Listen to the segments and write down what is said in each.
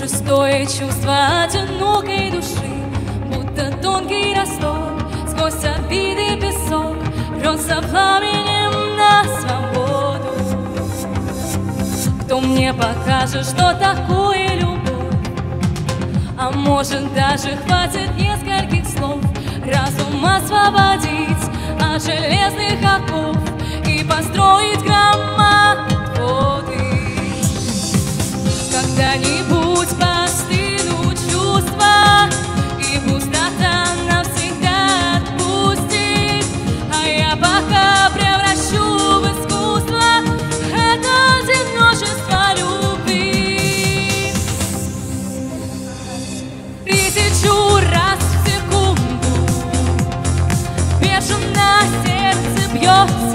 Шестое чувство одинокой души, будто тонкий росток, сквозь обиды песок, рвется пламенем на свободу. Кто мне покажет, что такое любовь? А может даже хватит нескольких слов Разум освободить от железных оков Тысячу раз в секунду. Бешено сердце бьется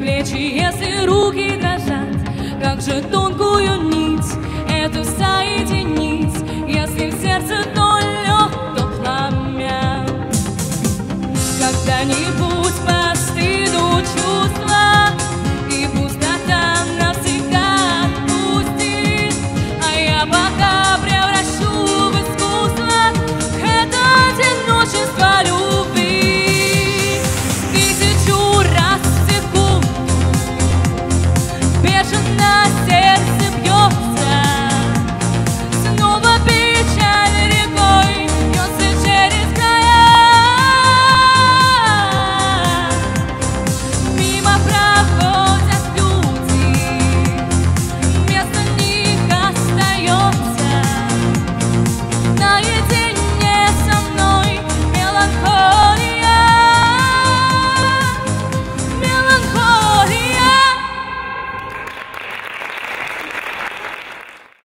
плечи, если руки дрожат Как же тонкую